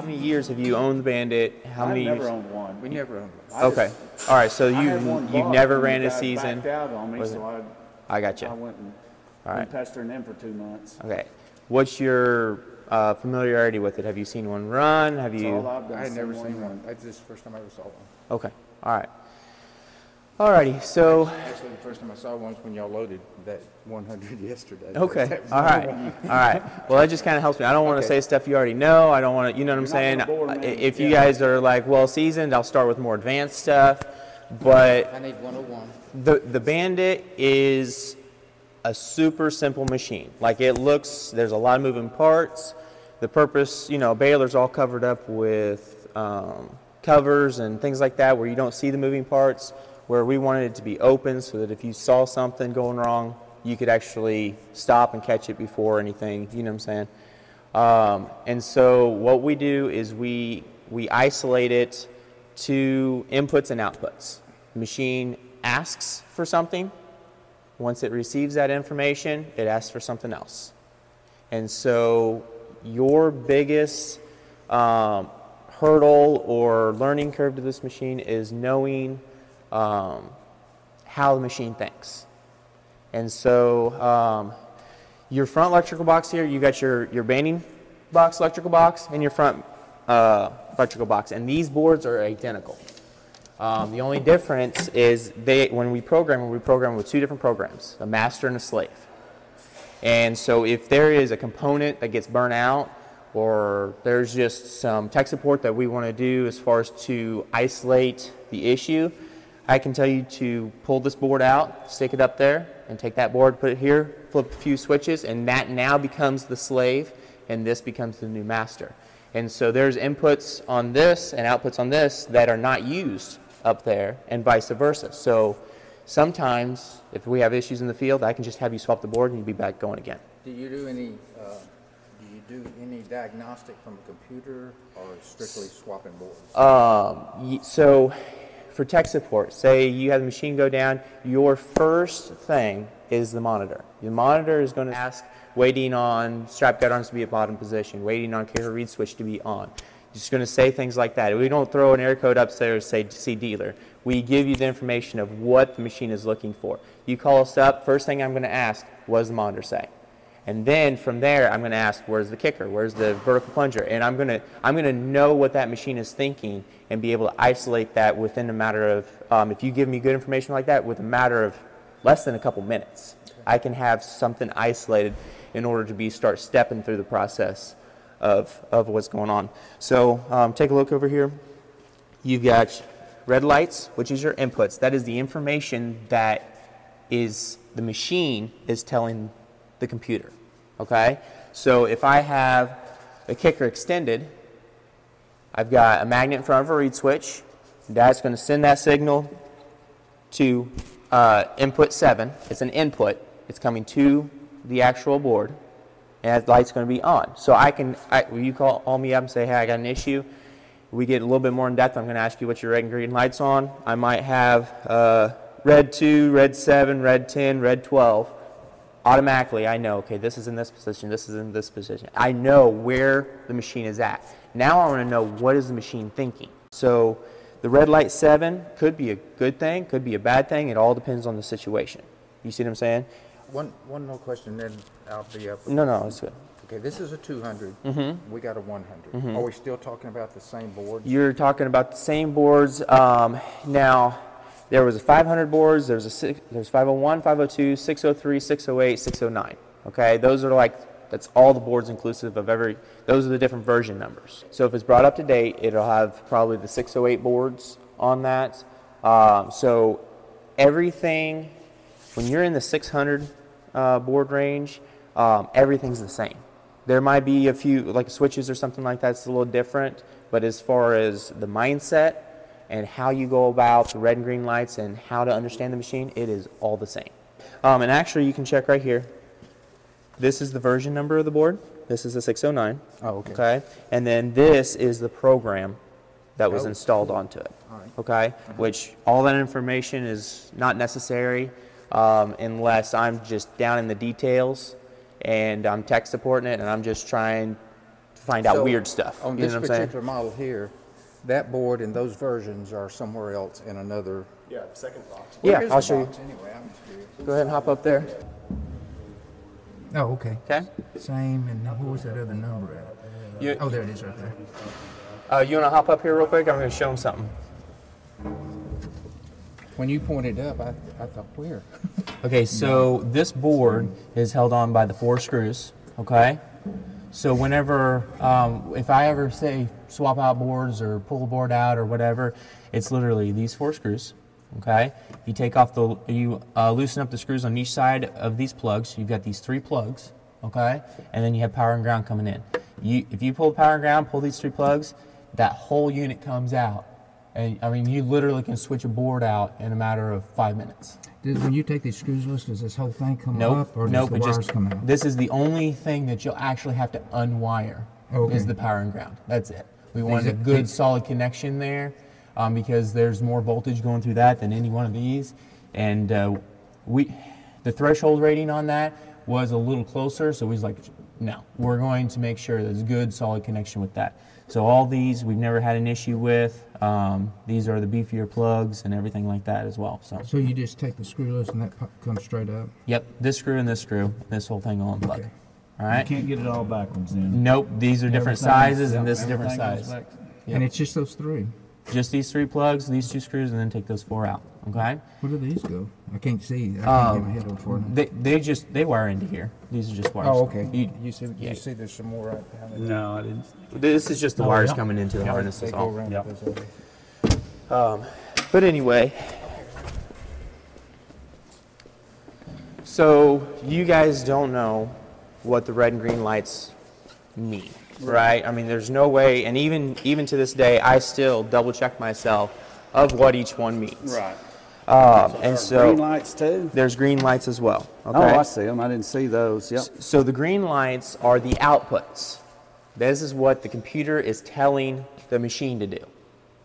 How many years have you owned the Band-It? How I've many never years? owned one. We never owned one. I Okay. All right. So you you never ran the a guy season. Out on me, Was so it? I, I got you. I went and All been pestering them for two months. Okay. What's your uh, familiarity with it? Have you seen one run? Have That's all you? I've done. I had never seen seen one. That's just the first time I ever saw one. Okay. All right. Alrighty. So. Actually, the first time I saw one was when y'all loaded that 100 yesterday. Okay. That was All the right. one. All right. Well, that just kind of helps me. I don't want to Okay. say stuff you already know. I don't want to, you know what I'm You're not saying? gonna bore me. If you Yeah. guys are like well seasoned, I'll start with more advanced stuff. But I need 101. the the Band-It is a super simple machine. Like it looks, there's a lot of moving parts. The purpose, you know, baler's all covered up with um, covers and things like that where you don't see the moving parts. Where we wanted it to be open so that if you saw something going wrong, you could actually stop and catch it before anything. You know what I'm saying? Um, and so what we do is we we isolate it to inputs and outputs. The machine asks for something. Once it receives that information, it asks for something else. And so your biggest um, hurdle or learning curve to this machine is knowing um, how the machine thinks. And so um, your front electrical box here, you got your, your banding box, electrical box, and your front uh, electrical box. And these boards are identical. Um, the only difference is they, when we program, we program with two different programs, a master and a slave. And so if there is a component that gets burnt out, or there's just some tech support that we want to do as far as to isolate the issue, I can tell you to pull this board out, stick it up there, and take that board, put it here, flip a few switches, and that now becomes the slave, and this becomes the new master. And so there's inputs on this and outputs on this that are not used up there, and vice versa. So sometimes, if we have issues in the field, I can just have you swap the board and you'll be back going again. Do you do any, uh, do you do any diagnostic from a computer or strictly swapping boards? Um, so for tech support, say you have the machine go down, your first thing is the monitor. The monitor is going to ask, waiting on strap guide arms to be at bottom position, waiting on carrier reed switch to be on. Just going to say things like that. We don't throw an error code upstairs, say see dealer. We give you the information of what the machine is looking for. You call us up, first thing I'm going to ask, what does the monitor say? And then from there, I'm going to ask, where's the kicker? Where's the vertical plunger? And I'm going to I'm going to know what that machine is thinking and be able to isolate that within a matter of, um, if you give me good information like that, with a matter of less than a couple minutes, I can have something isolated in order to be start stepping through the process of of what's going on. So um, take a look over here. You've got red lights, which is your inputs. That is the information that is the machine is telling the computer. Okay? So if I have a kicker extended, I've got a magnet in front of a reed switch. That's going to send that signal to uh, input 7. It's an input. It's coming to the actual board. And that light's going to be on. So I can, I, you call, call me up and say, hey, I got an issue, we get a little bit more in depth. I'm going to ask you what your red and green lights on. I might have uh, red 2, red 7, red 10, red 12. Automatically, I know, okay, this is in this position, this is in this position. I know where the machine is at. Now I want to know what is the machine thinking. So the red light 7 could be a good thing, could be a bad thing. It all depends on the situation. You see what I'm saying? One, one more question, then I'll be up. No, no, it's good. Okay, this is a 200. Mm-hmm. We got a 100. Are we still talking about the same boards? You're talking about the same boards. Um, now, there was a 500 boards, there's a six, there's 501, 502, 603, 608, 609. Okay, those are like that's all the boards inclusive of every. Those are the different version numbers. So if it's brought up to date, it'll have probably the 608 boards on that. Um, so everything, when you're in the 600 uh, board range, um, everything's the same. There might be a few, like switches or something like that, that's a little different, but as far as the mindset and how you go about the red and green lights and how to understand the machine, it is all the same. Um, and actually, you can check right here. This is the version number of the board. This is the 609. Oh, okay. Okay. And then this is the program that was installed onto it. All right. Okay. Which all that information is not necessary um, unless I'm just down in the details and I'm tech supporting it and I'm just trying to find out So, weird stuff. On you this know what I'm saying? particular model here, that board and those versions are somewhere else in another. Yeah, second box. Yeah, Where is I'll the show you. box Anyway, I'm just curious. Go ahead and hop up there. Oh, okay. Okay. Same, and now what was that other number at? You, Oh, there it is right there. uh, you want to hop up here real quick? I'm going to show them something. When you pointed up, I, I thought, where? Okay, so this board is held on by the four screws. Okay, so whenever, um, if I ever say swap out boards or pull a board out or whatever, it's literally these four screws. Okay, you take off the, you uh, loosen up the screws on each side of these plugs. You've got these three plugs. Okay, and then you have power and ground coming in. You, if you pull power and ground, pull these three plugs, that whole unit comes out. And I mean, you literally can switch a board out in a matter of five minutes. Does, when you take these screws loose, does this whole thing come Nope. up, or does nope. the wires just, come out? This is the only thing that you'll actually have to unwire. Okay. Is the power and ground. That's it. We want a good solid connection there, um, because there's more voltage going through that than any one of these, and uh, we, the threshold rating on that was a little closer. So we was like, no, we're going to make sure there's good solid connection with that. So all these we've never had an issue with. Um, these are the beefier plugs and everything like that as well. So. So you just take the screw loose and that comes straight up. Yep, this screw and this screw, this whole thing will unplug. Okay. All You can't get it all backwards then. Nope, these are different Everything- sizes, and this is different size. back- And it's just those three. Just these three plugs, these two screws, and then take those four out. Okay. Where do these go? I can't see. I can't Um, get my head over for it. They, they just they wire into here. These are just wires. Oh, okay. You- You see, Yeah. you see there's some more right down there. No, I didn't. this is just the Oh, wires yeah. coming into the Yeah. harness. They go all. around Yeah. But anyway, so you guys don't know what the red and green lights mean, right? I mean, there's no way, and even even to this day, I still double check myself of what each one means. Right. Um, and Green so lights too? there's green lights as well. Okay. Oh, I see them. I didn't see those. Yep. So the green lights are the outputs. This is what the computer is telling the machine to do.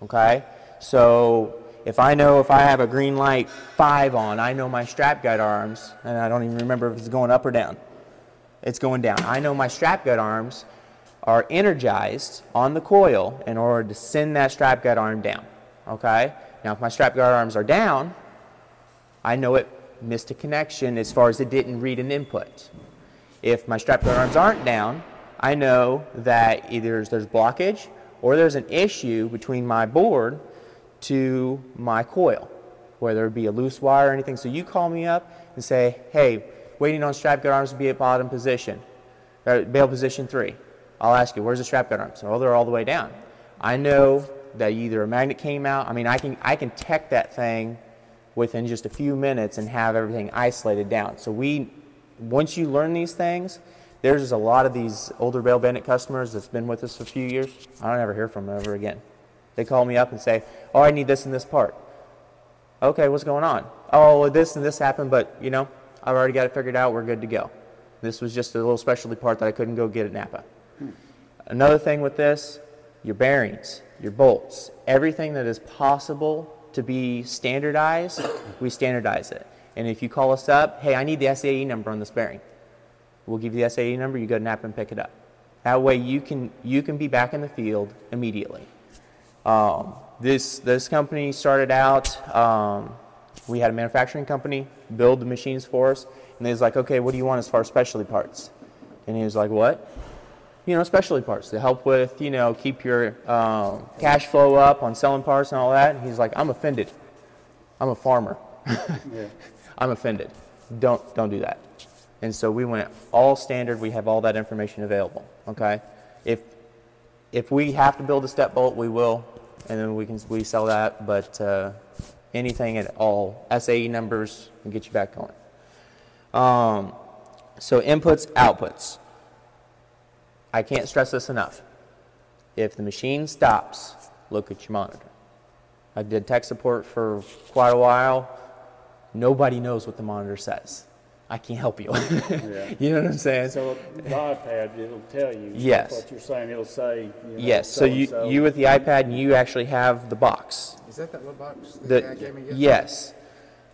Okay? So if I know if I have a green light 5 on, I know my strap guide arms, and I don't even remember if it's going up or down. It's going down. I know my strap guide arms are energized on the coil in order to send that strap guide arm down. Okay? Now if my strap guide arms are down, I know it missed a connection as far as it didn't read an input. If my strap guard arms aren't down, I know that either there's blockage or there's an issue between my board to my coil, whether it be a loose wire or anything. So you call me up and say, hey, waiting on strap guard arms to be at bottom position, uh, bale position three. I'll ask you, where's the strap guard arms? Oh, they're all the way down. I know that either a magnet came out. I mean, I can I can tech that thing within just a few minutes and have everything isolated down. So we, once you learn these things, there's a lot of these older Bale Band-It customers that's been with us for a few years. I don't ever hear from them ever again. They call me up and say, "Oh, I need this and this part." Okay, what's going on? Oh, this and this happened, but you know, I've already got it figured out. We're good to go. This was just a little specialty part that I couldn't go get at Napa. Another thing with this, your bearings, your bolts, everything that is possible to be standardized, we standardize it. And if you call us up, hey, I need the SAE number on this bearing. We'll give you the SAE number, you go to Napa and pick it up. That way you can, you can be back in the field immediately. Um, this, this company started out, um, we had a manufacturing company build the machines for us, and they was like, okay, what do you want as far as specialty parts? And he was like, what? You know, specialty parts to help with, you know, keep your um, cash flow up on selling parts and all that. And he's like, I'm offended. I'm a farmer. I'm offended. Don't don't do that. And so we went all standard. We have all that information available. Okay, if if we have to build a step bolt, we will, and then we can we sell that. But uh, anything at all, SAE numbers, and get you back going. Um, so inputs, outputs. I can't stress this enough. If the machine stops, look at your monitor. I did tech support for quite a while. Nobody knows what the monitor says. I can't help you. you know what I'm saying? So the iPad, it'll tell you. Yes. What you're saying, it'll say, you know. yes. So you, so-and-so. you with the iPad, and you actually have the box. Is that that little box that The, guy gave me yesterday? yes.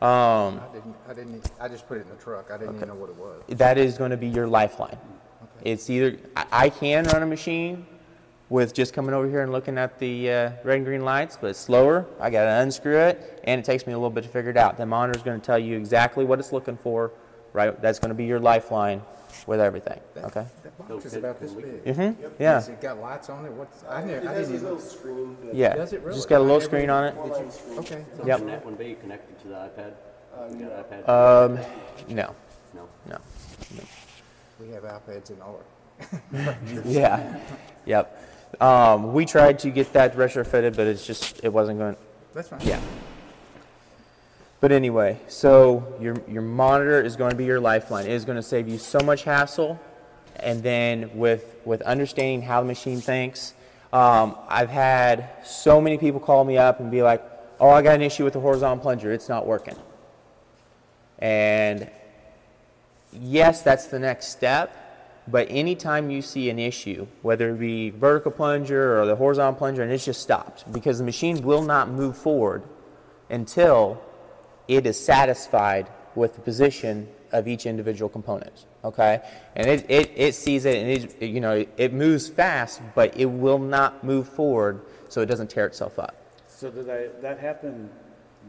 Um, I didn't, I didn't, I just put it in the truck. I didn't even know what it was. that is going to be your lifeline. It's either, I, I can run a machine with just coming over here and looking at the uh, red and green lights, but it's slower. I got to unscrew it, and it takes me a little bit to figure it out. The monitor is going to tell you exactly what it's looking for, right? That's going to be your lifeline with everything, That- okay? That box is about this big. Mm-hmm, yeah, Has it got lights on it? What's, I never, I didn't even, yeah. Does it really? Just got a little screen on it. okay. So Yep. Can that one be connected to the iPad? You got iPad? Um, no, No. no. We have iPads in our, Yeah, yep. Um, we tried to get that retrofitted, but it's just, it wasn't going, that's fine. yeah. But anyway, so your, your monitor is going to be your lifeline. It is going to save you so much hassle. And then with, with understanding how the machine thinks, um, I've had so many people call me up and be like, oh, I got an issue with the horizontal plunger. It's not working. And yes, that's the next step. But anytime you see an issue, whether it be vertical plunger or the horizontal plunger, and it's just stopped because the machine will not move forward until it is satisfied with the position of each individual component. Okay, and it, it, it sees it and it, you know it moves fast, but it will not move forward so it doesn't tear itself up. So do they, that happen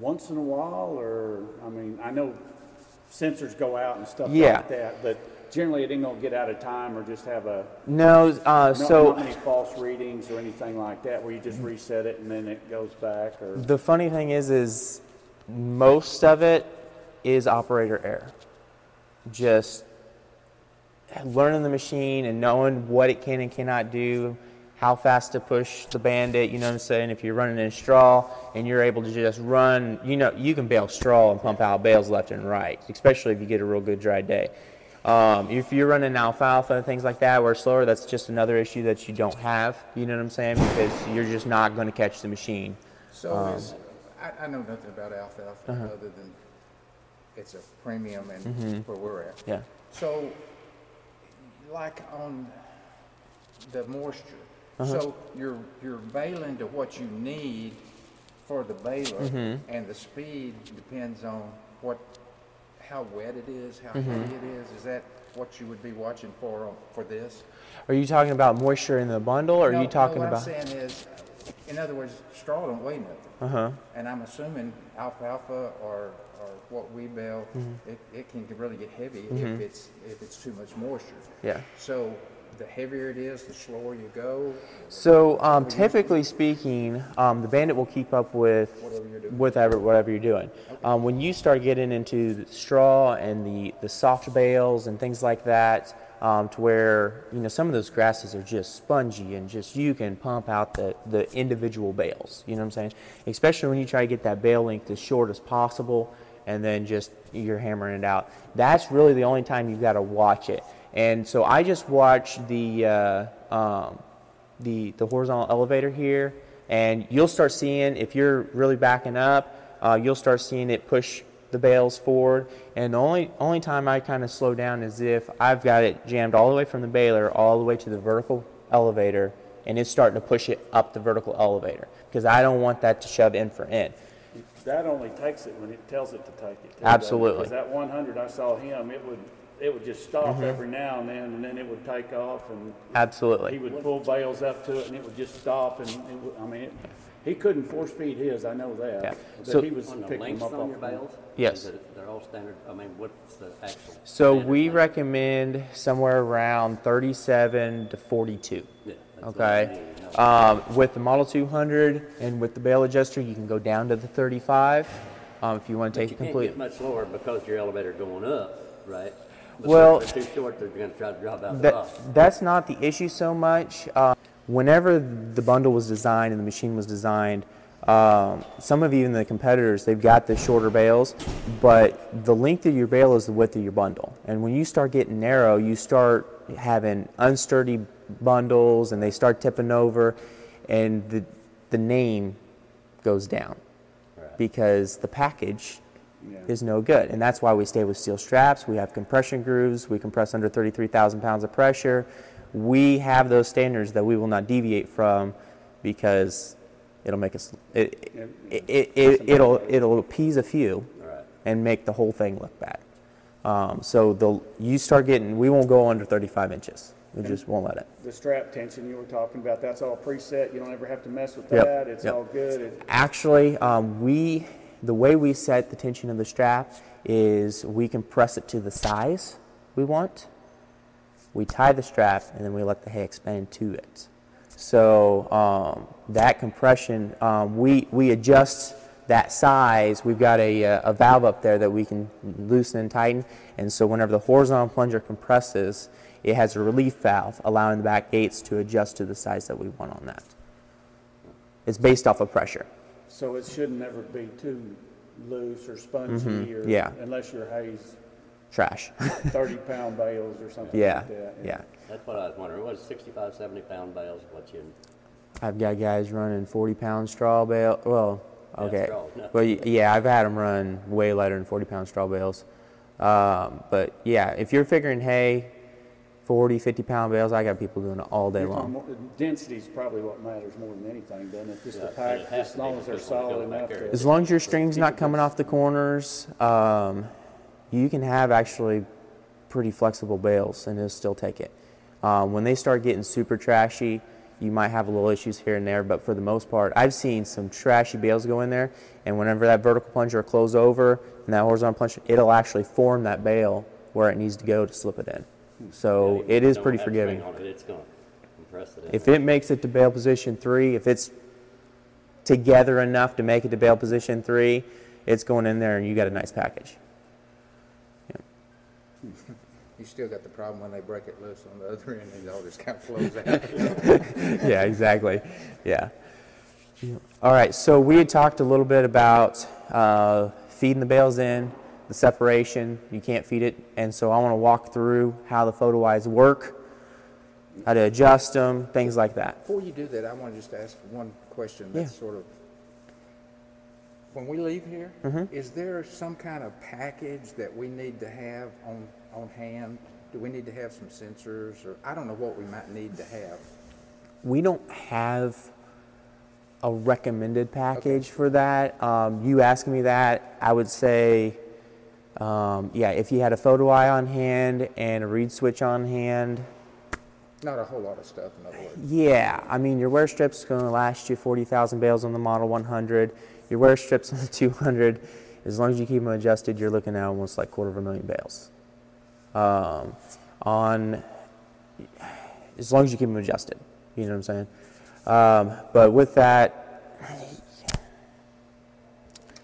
once in a while, or, I mean, I know sensors go out and stuff Yeah. like that, but generally it ain't gonna get out of time or just have a, No, uh, so not any false readings or anything like that, where you just reset it and then it goes back, or? The funny thing is, is most of it is operator error. Just learning the machine and knowing what it can and cannot do, how fast to push the bandit. You know what I'm saying? If you're running in straw and you're able to just run, you know, you can bale straw and pump out bales left and right, especially if you get a real good dry day. Um, if you're running alfalfa and things like that, where it's slower, that's just another issue that you don't have. You know what I'm saying? Because you're just not going to catch the machine. So Um, is, I, I know nothing about alfalfa Uh-huh. other than it's a premium and Mm-hmm. where we're at. Yeah. So, like on the moisture, Uh-huh. so you're, you're baling to what you need for the baler, Mm-hmm. and the speed depends on what, how wet it is, how Mm-hmm. heavy it is. Is that what you would be watching for, on- for this? Are you talking about moisture in the bundle, or are you talking no, about? what I'm saying is, in other words, straw don't weigh nothing. Uh huh. And I'm assuming alfalfa or, or what we bale, Mm-hmm. it, it can really get heavy if it's, if it's too much moisture. Yeah. So the heavier it is, the slower you go, So um, typically speaking, um, the bandit will keep up with Whatever you're doing. whatever whatever you're doing. Um, when you start getting into the straw and the the soft bales and things like that, um, to where you know some of those grasses are just spongy and just you can pump out the the individual bales. You know what I'm saying? Especially when you try to get that bale length as short as possible, and then just you're hammering it out. That's really the only time you've got to watch it. And so I just watch the uh, um, the, the horizontal elevator here, and you'll start seeing, if you're really backing up, uh, you'll start seeing it push the bales forward. And the only, only time I kind of slow down is if I've got it jammed all the way from the baler all the way to the vertical elevator, and it's starting to push it up the vertical elevator, because I don't want that to shove in for in. That only takes it when it tells it to take it. too, Absolutely. Because that one hundred, I saw him, it would, it would just stop Mm-hmm. every now and then, and then it would take off, and absolutely, he would pull bales up to it, and it would just stop, and it would, I mean, it- he couldn't force feed his, I know Yeah. that. So- But he was On the picking them lengths up on your bales? Yes. It- They're all standard, I mean, what's the actual? So we length? recommend somewhere around 37 to 42. Yeah, that's what I Okay. Um, with the Model 200 and with the bale adjuster, you can go down to the 35 um, if you want to But take you it can't get much lower because your elevator going up, right? Well- if they're too short, they're gonna try to drop out That, bottom. that's not the issue so much. Uh, whenever the bundle was designed and the machine was designed, um, some of even the competitors, they've got the shorter bales, but the length of your bale is the width of your bundle. And when you start getting narrow, you start having unsturdy bundles and they start tipping over and the, the name goes down because the package is no good. And that's why we stay with steel straps. We have compression grooves. We compress under 33,000 pounds of pressure. We have those standards that we will not deviate from because it'll make us, it, it, it, it, it'll, it'll appease a few Right. and make the whole thing look bad. Um, so the, you start getting, we won't go under 35 inches. It just won't let it. The strap tension you were talking about, that's all preset, you don't ever have to mess with Yep, that, it's yep. all good. Actually, um, we the way we set the tension of the strap is we can press it to the size we want. We tie the strap and then we let the hay expand to it. So um, that compression, um, we we adjust that size. We've got a, uh, a valve up there that we can loosen and tighten, and so whenever the horizontal plunger compresses, it has a relief valve allowing the back gates to adjust to the size that we want on that. It's based off of pressure. So it should never be too loose or spongy or, Mm-hmm. yeah. unless your hay's Trash. thirty pound bales or something yeah, like that. yeah. That's what I was wondering, what, 65, 70 pound bales, what you, I've got guys running 40 pound straw bale. Well, Yeah, okay. straw, no. Well, y- yeah, I've had them run way lighter than 40 pound straw bales. Um, but yeah, if you're figuring hay, 40, 50 pound bales, I got people doing it all day You're long. more- Density is probably what matters more than anything, doesn't it? Just the Yeah, and pack, it as long as they're because when you go solid enough to. As long as your string's not coming off the corners, um, you can have actually pretty flexible bales and it'll still take it. Um, when they start getting super trashy, you might have a little issues here and there, but for the most part, I've seen some trashy bales go in there, and whenever that vertical plunger close over and that horizontal plunger, it'll actually form that bale where it needs to go to slip it in. So Yeah, it you is don't pretty forgiving. on it, It's gonna compress it. If it makes it to bale position three, if it's together enough to make it to bale position three, it's going in there and you got a nice package. You still got the problem when they break it loose on the other end and it all just kind of flows out. yeah, exactly. Yeah. All right, so we had talked a little bit about uh, feeding the bales in, the separation. You can't feed it, and so I want to walk through how the photo eyes work, how to adjust them, things like that. Before you do that, I want to just ask one question that's Yeah. sort of, when we leave here, Mm-hmm. is there some kind of package that we need to have on, on hand? Do we need to have some sensors, or, I don't know what we might need to have. We don't have a recommended package for that. Um, you asking me that, I would say, um, yeah, if you had a photo eye on hand and a reed switch on hand, Not a whole lot of stuff, in other words. yeah, I mean, your wear strip's going to last you 40,000 bales on the Model 100. Your wear strips on the 200, as long as you keep them adjusted, you're looking at almost like quarter of a million bales. Um, on, as long as you keep them adjusted, you know what I'm saying? Um, but with that,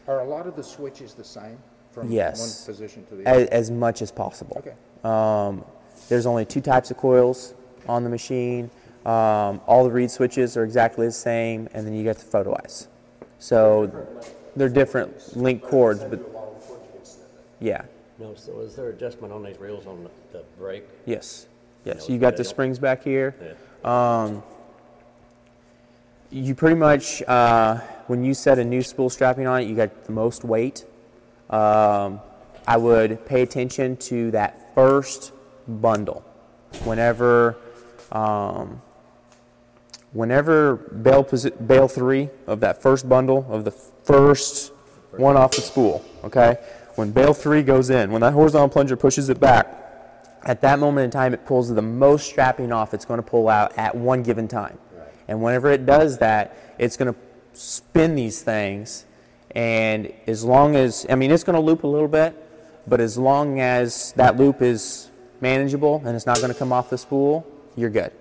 Are a lot of the switches the same from one Yes. position to the other? as, as much as possible. Okay. Um, there's only two types of coils on the machine. Um, all the reed switches are exactly the same, and then you get the photo eyes. So they're different link cords, but yeah, No, so is there adjustment on these reels on the, the brake? yes, yes. No, You got the springs back here. Yeah. You pretty much, uh, when you set a new spool strapping on it, you got the most weight. Um, I would pay attention to that first bundle. Whenever, um, whenever bale, posi- bale three of that first bundle of the first one off the spool, okay? When bale three goes in, when that horizontal plunger pushes it back, at that moment in time, it pulls the most strapping off it's going to pull out at one given time. And whenever it does that, it's going to spin these things. And as long as, I mean, it's going to loop a little bit, but as long as that loop is manageable and it's not going to come off the spool, you're good.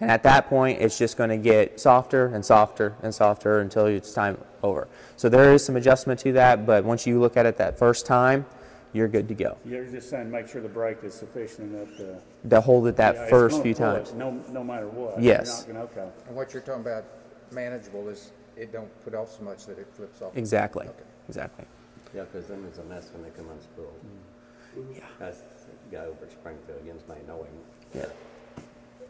And at that point, it's just going to get softer and softer and softer until it's time over. So there is some adjustment to that, but once you look at it that first time, you're good to go. You're just saying, make sure the brake is sufficient enough to. To hold it that Yeah, first few pull it, times. No, no matter what. Yes. You're not gonna, okay. And what you're talking about manageable is it don't put off so much that it flips off. Exactly. Okay. Exactly. Yeah, because then it's a mess when they come unspooled. Yeah. That's the guy over at Springfield against me, know him. Yeah.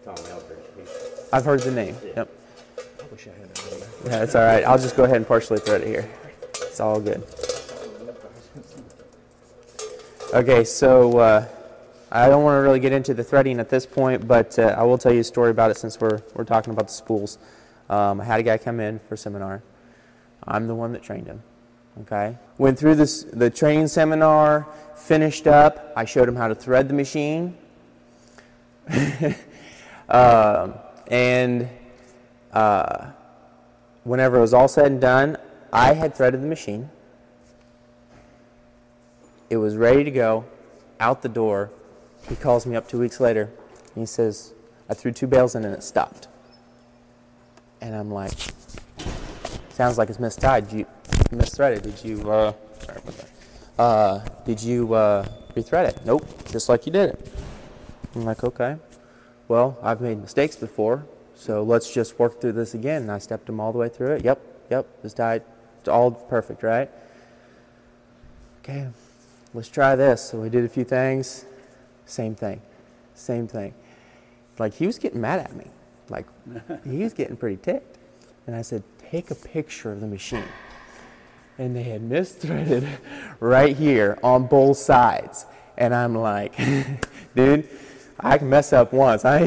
Tom Eldridge, he's, I've heard the name. Yep. I wish I had it. Yeah, it's all right. I'll just go ahead and partially thread it here. It's all good. Okay, so uh, I don't want to really get into the threading at this point, but uh, I will tell you a story about it since we're, we're talking about the spools. Um, I had a guy come in for a seminar. I'm the one that trained him. Okay, went through this the training seminar, finished up. I showed him how to thread the machine. Um, and uh, whenever it was all said and done, I had threaded the machine. It was ready to go, out the door. He calls me up two weeks later. And he says, I threw two bales in and it stopped. And I'm like, sounds like it's mistied. You misthreaded. Did you, uh, sorry about that. Uh, did you, uh, rethread it? Nope, just like you did it. I'm like, okay. Well, I've made mistakes before, so let's just work through this again. And I stepped him all the way through it. Yep, yep, it's tied. It's all perfect, right? Okay, let's try this. So we did a few things. Same thing. Same thing. Like he was getting mad at me. Like he was getting pretty ticked. And I said, take a picture of the machine. And they had misthreaded right here on both sides. And I'm like, dude, I can mess up once. I,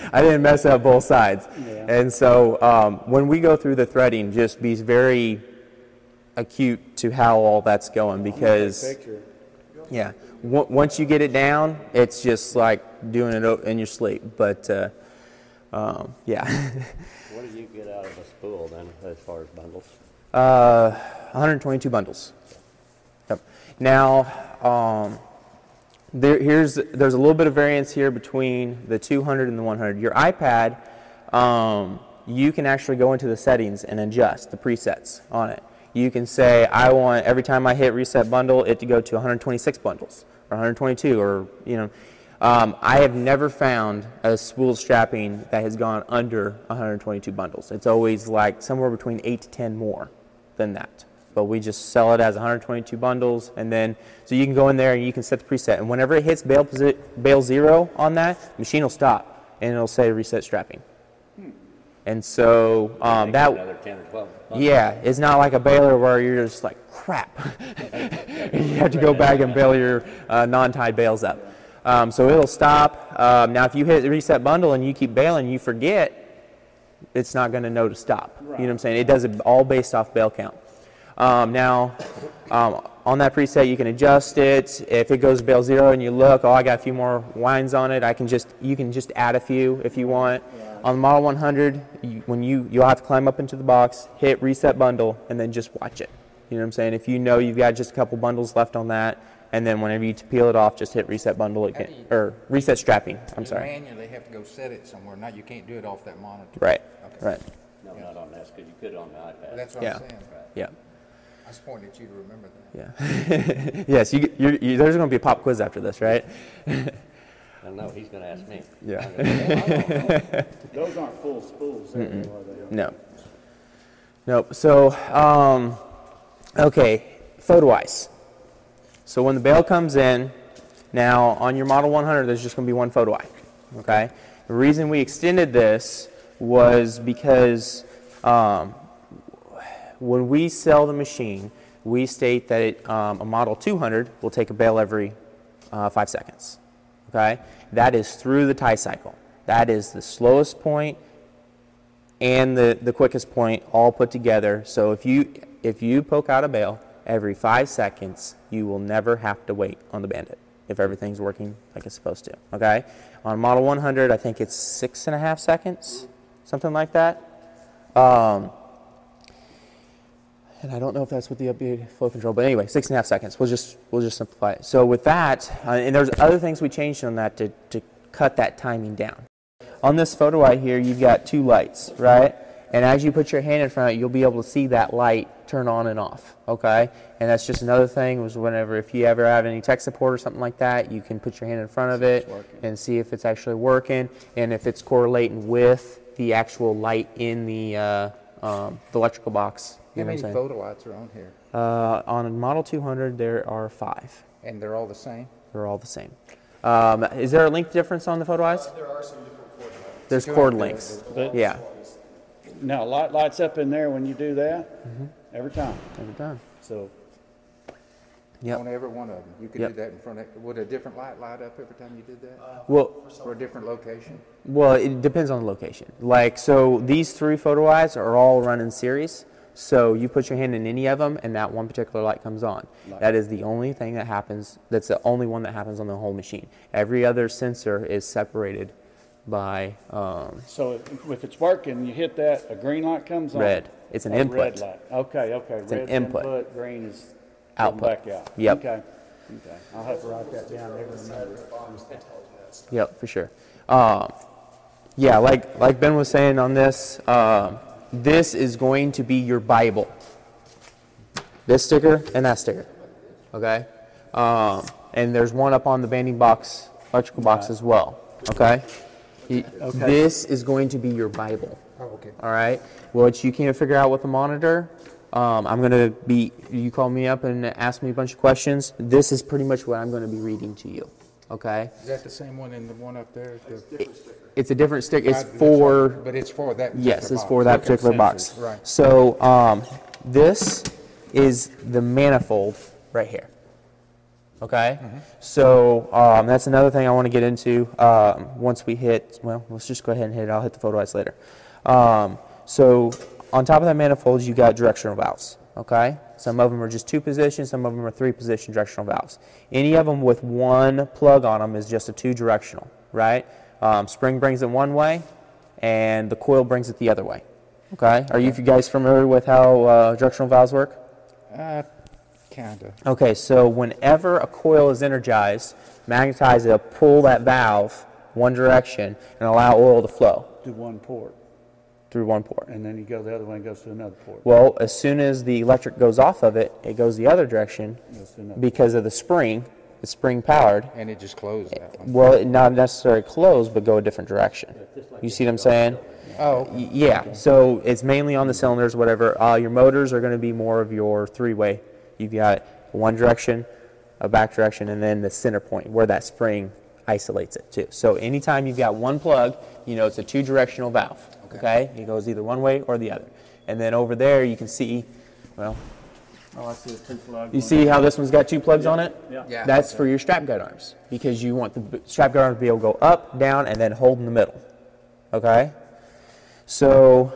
I didn't mess up both sides. Yeah. And so um, when we go through the threading, just be very acute to how all that's going because yeah, w- once you get it down, it's just like doing it in your sleep. But uh, um, yeah, What do you get out of a spool then, as far as bundles? uh, 122 bundles. Yep. Now, um, there, here's there's a little bit of variance here between the 200 and the 100. Your iPad, um, you can actually go into the settings and adjust the presets on it. You can say, I want every time I hit reset bundle, it to go to 126 bundles or 122, or you know. Um, I have never found a spool strapping that has gone under 122 bundles. It's always like somewhere between 8 to 10 more than that. But we just sell it as 122 bundles, and then so you can go in there and you can set the preset. And whenever it hits bale, posi- bale zero on that, machine will stop and it'll say reset strapping. And so um, that Another 10 or 12 bundles. yeah, it's not like a baler where you're just like crap. you have to go back and bale your uh, non-tied bales up. Um, so it'll stop. Um, now, if you hit reset bundle and you keep baling, you forget, it's not going to know to stop. You know what I'm saying? It does it all based off bale count. Um, now, um, on that preset, you can adjust it. If it goes bale zero and you look, oh, I got a few more wines on it, I can just you can just add a few if you want. On the Model 100, you, when you you'll have to climb up into the box, hit reset bundle, and then just watch it. You know what I'm saying? If you know you've got just a couple bundles left on that, and then whenever you peel it off, just hit reset bundle again, you- or reset strapping. I'm sorry. manually have to go set it somewhere. Now, you can't do it off that monitor. Right. Okay. Right. No, not on this, because you could on the iPad. That's what Yeah. I'm saying. Yeah. I was pointing at you to remember that. Yeah. yes. You, you're, you, there's going to be a pop quiz after this, right? I don't know, he's going to ask me. Yeah. Those aren't full spools there, are? No. Nope. So, um, okay, photo eyes. So when the bale comes in, now on your Model 100, there's just going to be one photo eye. Okay. The reason we extended this was because um, when we sell the machine, we state that it, um, a Model 200 will take a bale every uh, five seconds. Okay. That is through the tie cycle. That is the slowest point and the, the quickest point all put together. So if you if you poke out a bale every five seconds, you will never have to wait on the bandit if everything's working like it's supposed to. Okay. On Model 100, I think it's six and a half seconds, something like that. Um, and I don't know if that's with the updated flow control, but anyway, six and a half seconds. We'll just we'll just simplify it. So with that, uh, and there's other things we changed on that to, to cut that timing down. On this photo right here, you've got two lights, right? And as you put your hand in front you'll be able to see that light turn on and off, okay? And that's just another thing was whenever, if you ever have any tech support or something like that, you can put your hand in front of it and see if it's actually working and if it's correlating with the actual light in the, uh, um, the electrical box. You How know many I'm photo lights are on here? Uh, on a Model 200, there are five. And they're all the same? They're all the same. Um, is there a length difference on the photo eyes? There are some different cord lengths. There's cord lengths. But Yeah, now, light lights up in there when you do that, Mm-hmm. Every time. every time. So, Yep. On every one of them? You could Yep. do that in front of, would a different light light up every time you did that? Uh, well, For a different location? well, it depends on the location. Like, so these three photo eyes are all run in series. So you put your hand in any of them, and that one particular light comes on. That is the only thing that happens. That's the only one that happens on the whole machine. Every other sensor is separated by um, So if- if it's working, you hit that, a green light comes on? Red. It's an Oh, input. Red light, okay, okay. It's an Red's input. Green is coming Output. back out. Yep. Okay, okay. I'll have to write that down. Yep, for sure. Um, yeah, like like Ben was saying on this, um, this is going to be your Bible. This sticker and that sticker. Okay, um, and there's one up on the banding box, electrical box as well. Okay. Y- Okay. This is going to be your Bible. Oh, okay. All right. What you can't figure out with the monitor, um, I'm going to be. You call me up and ask me a bunch of questions. This is pretty much what I'm going to be reading to you. Okay. Is that the same one in the one up there? The- It's a different stick. It's I- for But it's for that yes, particular it's for box. that Okay. particular box. Right. So um, this is the manifold right here. Okay. Mm-hmm. So um, that's another thing I want to get into um, once we hit. Well, let's just go ahead and hit it. I'll hit the photo eyes later. Um, so on top of that manifold, you got directional valves. Okay. Some of them are just two position. Some of them are three position directional valves. Any of them with one plug on them is just a two directional. Right. Um, spring brings it one way, and the coil brings it the other way. Okay. Are you guys familiar with how uh, directional valves work? Uh, kinda. Okay, so whenever a coil is energized, magnetize it'll pull that valve one direction and allow oil to flow Do one port, through one port. and then you go the other way and goes to another port. Well, as soon as the electric goes off of it, it goes the other direction Goes to another. because of the spring. It's spring powered. And it just closed that one. Well, it not necessarily close, but go a different direction. You see what I'm saying? Oh, Y- Yeah, so it's mainly on the cylinders, whatever. Uh, your motors are going to be more of your three-way. You've got one direction, a back direction, and then the center point where that spring isolates it too. So anytime you've got one plug, you know it's a two-directional valve. Okay. It goes either one way or the other. And then over there you can see, well, Oh, I see a two plug. you see how this one's got two plugs on it? Yeah. Yeah. That's for your strap guide arms because you want the strap guide arms to be able to go up, down, and then hold in the middle. Okay? So,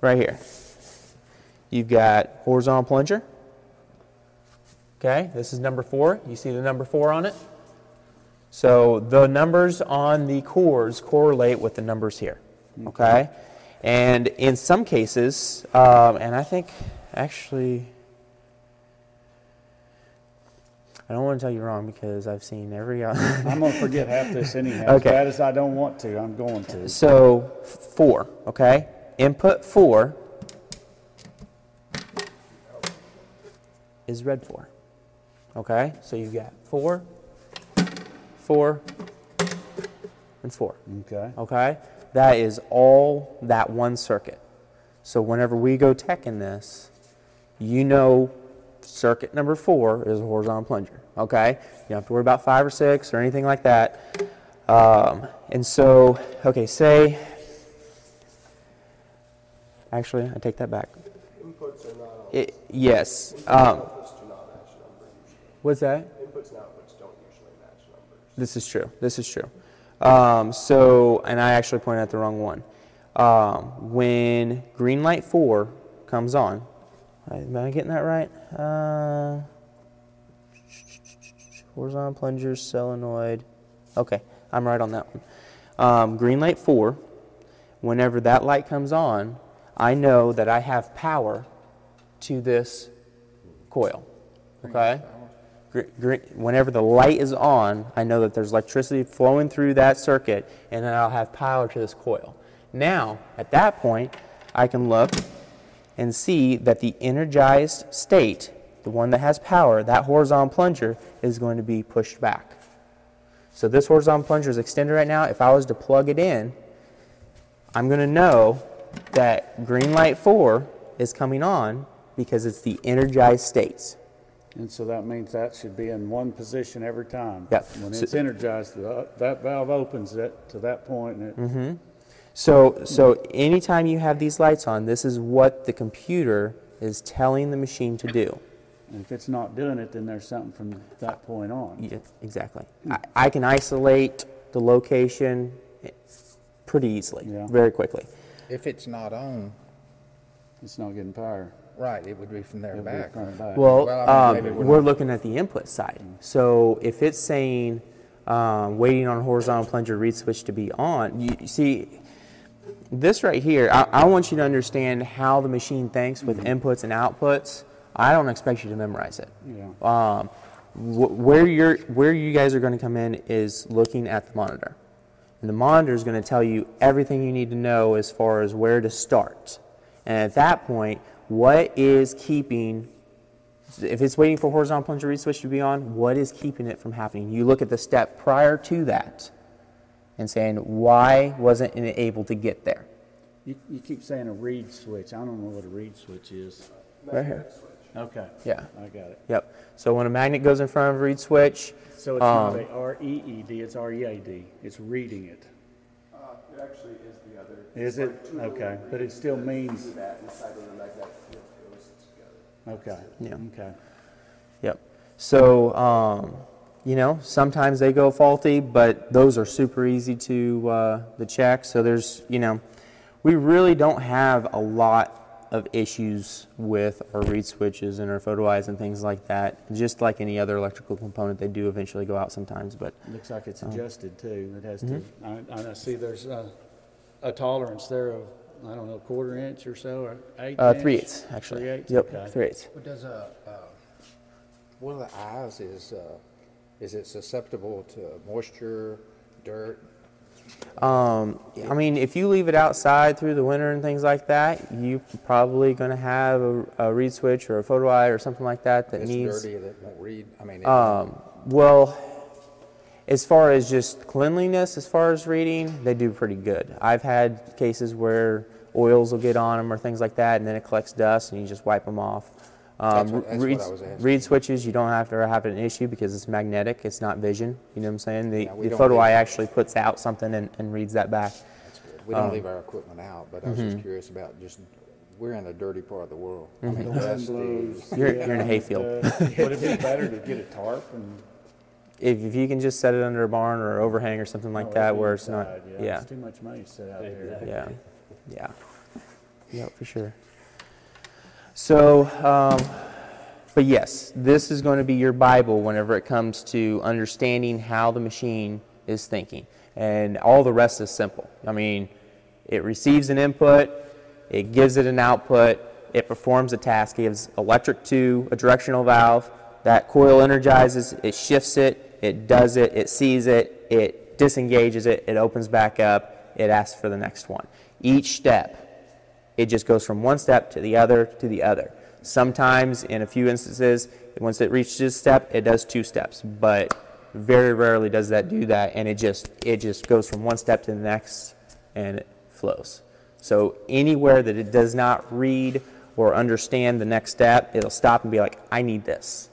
right here, you've got horizontal plunger. Okay, this is number four. You see the number four on it? So the numbers on the cores correlate with the numbers here. Okay? And in some cases, um, and I think actually, I don't want to tell you wrong because I've seen every. I'm gonna forget half this anyhow. As Okay. bad as I don't want to, I'm going to. So four, okay? Input four is red four. Okay? So you've got four, four, and four. Okay. Okay? That is all that one circuit. So whenever we go tech in this, you know circuit number four is a horizontal plunger. Okay? You don't have to worry about five or six or anything like that. Um, and so, okay, say, actually, I take that back. Inputs are not It, yes. Um, inputs do not match numbers usually. What's that? Inputs and outputs don't usually match numbers. This is true. This is true. Um, so, and I actually pointed out the wrong one. Um, when green light four comes on, am I getting that right? Uh, horizontal plunger, solenoid. Okay, I'm right on that one. Um, green light four, whenever that light comes on, I know that I have power to this coil. Okay? Whenever the light is on, I know that there's electricity flowing through that circuit, and then I'll have power to this coil. Now, at that point, I can look and see that the energized state, the one that has power, that horizontal plunger, is going to be pushed back. So this horizontal plunger is extended right now. If I was to plug it in, I'm going to know that green light 4 is coming on because it's the energized states. And so that means that should be in one position every time. Yep. When So- it's energized, the- that valve opens it to that point and it, mm-hmm. So, so anytime you have these lights on, this is what the computer is telling the machine to do. and if it's not doing it, then there's something from that point on. Yeah, exactly. I, I can isolate the location pretty easily, Yeah. very quickly. if it's not on, It's not getting power. Right, it would be from there back. front and back. Well, Well, I mean, um, we're we're not- looking at the input side. So if it's saying um, waiting on horizontal plunger reed switch to be on. You, you see, this right here, I, I want you to understand how the machine thinks with inputs and outputs. I don't expect you to memorize it. Yeah. Um, wh- where you're, where you guys are going to come in is looking at the monitor, and the monitor is going to tell you everything you need to know as far as where to start. And at that point, what is keeping if it's waiting for horizontal plunger reed switch to be on, what is keeping it from happening? You look at the step prior to that and saying, why wasn't it able to get there? You, you keep saying a reed switch. I don't know what a reed switch is. Right here. Okay. Yeah. I got it. Yep. So when a magnet goes in front of a reed switch, So it's Um, not a R-E-E-D, it's R-E-A-D. It's reading it. Uh, it actually is the other. Is it? Okay, but it still means, that inside of the magnetic field goes together. okay. Yeah. Okay. Yep. So, um, you know, sometimes they go faulty, but those are super easy to, uh, to check. So there's, you know, we really don't have a lot of issues with our reed switches and our photo eyes and things like that. Just like any other electrical component, they do eventually go out sometimes, but Looks like it's adjusted too. It has to, Mm-hmm. I, I see there's a, a tolerance there of, I don't know, a quarter inch or so, or eight uh, inch? three eighths actually. Three eighths? Yep, Okay. three eighths. What does a, uh, one of the eyes is, uh, is it susceptible to moisture, dirt? Um, I mean, if you leave it outside through the winter and things like that, you're probably going to have a, a reed switch or a photo eye or something like that that It's needs. dirty, that won't read, I mean, it- Um, well, as far as just cleanliness, as far as reading, they do pretty good. I've had cases where oils will get on them or things like that, and then it collects dust, and you just wipe them off. Um, That's what- that's what I was reed switches, you don't have to have an issue because it's magnetic. It's not vision. You know what I'm saying? The, Yeah, the don't photo leave- eye actually puts out something and, and reads that back. that's good. We um, don't leave our equipment out, but I was mm-hmm. just curious about just, we're in a dirty part of the world. I mean, The wind dusty. blows. You're, you're in a hayfield. Uh, Would it be better to get a tarp and? If, if you can just set it under a barn or overhang or something like Oh, that where it's not, inside, yeah, It's too much money to sit out there. Yeah, yeah, yeah, for sure. So, um, but yes, this is going to be your Bible whenever it comes to understanding how the machine is thinking. And all the rest is simple. I mean, it receives an input, it gives it an output, it performs a task, it gives electric to a directional valve, that coil energizes, it shifts it, it does it, it sees it, it disengages it, it opens back up, it asks for the next one. Each step it just goes from one step to the other to the other. Sometimes, in a few instances, once it reaches this step, it does two steps, but very rarely does that do that, and it just it just goes from one step to the next, and it flows. So anywhere that it does not read or understand the next step, it'll stop and be like, "I need this."